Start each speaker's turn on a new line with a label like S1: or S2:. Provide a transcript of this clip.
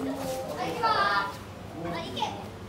S1: はい、行。け。